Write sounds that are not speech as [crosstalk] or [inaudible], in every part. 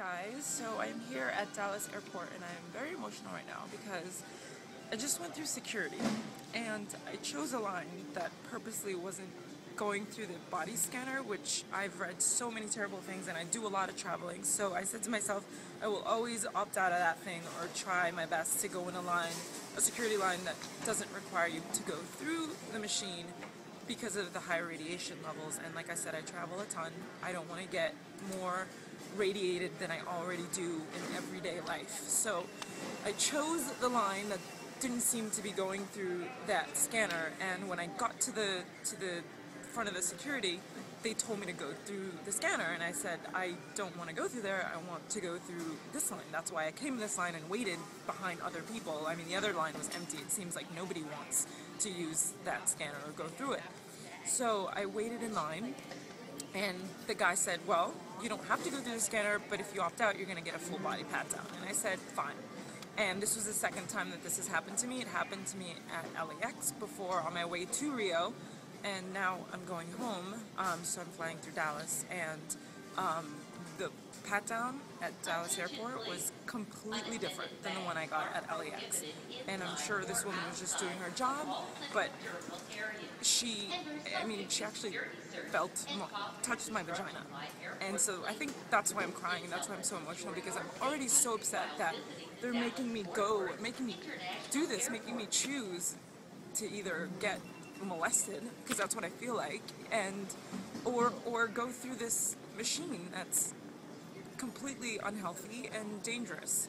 guys, so I'm here at Dallas Airport and I'm very emotional right now because I just went through security and I chose a line that purposely wasn't going through the body scanner, which I've read so many terrible things and I do a lot of traveling. So I said to myself, I will always opt out of that thing or try my best to go in a line, a security line that doesn't require you to go through the machine because of the high radiation levels. And like I said, I travel a ton. I don't want to get more radiated than I already do in everyday life. So I chose the line that didn't seem to be going through that scanner. And when I got to the to the front of the security, they told me to go through the scanner, and I said I don't want to go through there. I want to go through this line. That's why I came this line and waited behind other people. I mean, the other line was empty. It seems like nobody wants to use that scanner or go through it. So I waited in line, and the guy said, Well, you don't have to go through the scanner, but if you opt out, you're going to get a full body pat down. And I said, Fine. And this was the second time that this has happened to me. It happened to me at LAX before on my way to Rio, and now I'm going home. Um, so I'm flying through Dallas, and um, pat down at Dallas Airport was completely different than the one I got at LAX. And I'm sure this woman was just doing her job, but she, I mean, she actually felt, touched my vagina. And so I think that's why I'm crying, that's why I'm so emotional, because I'm already so upset that they're making me go, making me do this, making me choose to either get molested, because that's what I feel like, and or or go through this machine that's completely unhealthy and dangerous.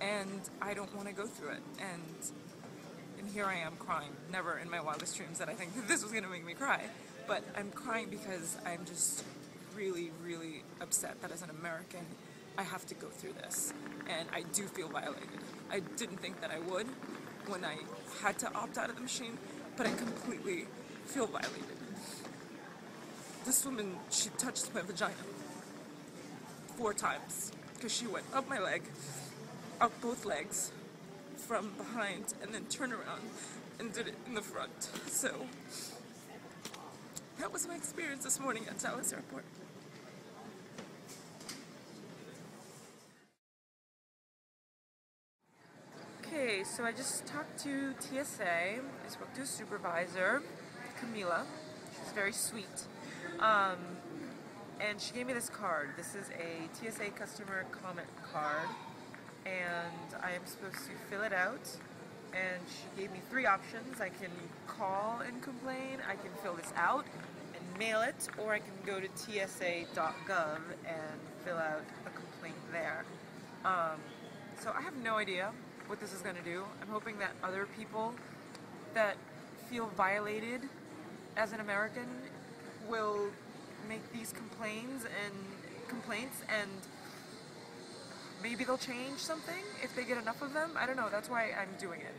And I don't want to go through it. And and here I am crying. Never in my wildest dreams that I think this was going to make me cry. But I'm crying because I'm just really, really upset that as an American, I have to go through this. And I do feel violated. I didn't think that I would when I had to opt out of the machine, but I completely feel violated. This woman, she touched my vagina four times because she went up my leg, up both legs, from behind, and then turned around and did it in the front. So that was my experience this morning at Dallas Airport. Okay, so I just talked to TSA. I spoke to a supervisor, Camila. She's very sweet. Um, and she gave me this card. This is a TSA customer comment card, and I am supposed to fill it out. And she gave me three options. I can call and complain, I can fill this out and mail it, or I can go to tsa.gov and fill out a complaint there. Um, so I have no idea what this is going to do. I'm hoping that other people that feel violated as an American these complaints and complaints and maybe they'll change something if they get enough of them. I don't know. That's why I'm doing it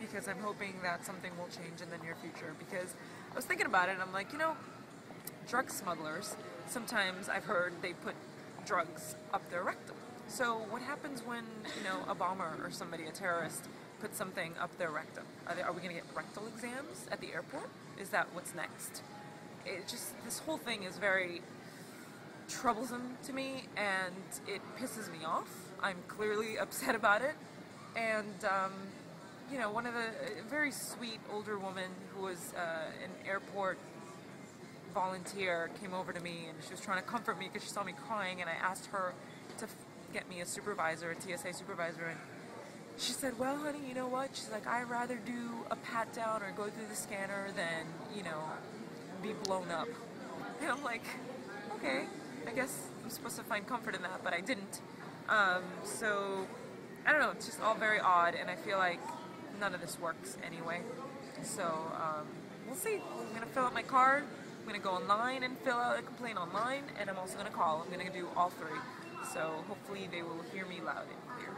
because I'm hoping that something will change in the near future. Because I was thinking about it and I'm like, you know, drug smugglers, sometimes I've heard they put drugs up their rectum. So what happens when, you know, a bomber or somebody, a terrorist, puts something up their rectum? Are, they, are we going to get rectal exams at the airport? Is that what's next? It just this whole thing is very troublesome to me and it pisses me off. I'm clearly [laughs] upset about it. And, um, you know, one of the very sweet older woman who was uh, an airport volunteer came over to me and she was trying to comfort me because she saw me crying and I asked her to get me a supervisor, a TSA supervisor, and she said, well, honey, you know what? She's like, I'd rather do a pat down or go through the scanner than, you know, be blown up. And I'm like, okay, I guess I'm supposed to find comfort in that, but I didn't. Um, so, I don't know, it's just all very odd, and I feel like none of this works anyway. So, um, we'll see. I'm gonna fill out my card, I'm gonna go online and fill out a complaint online, and I'm also gonna call. I'm gonna do all three. So, hopefully, they will hear me loud and clear.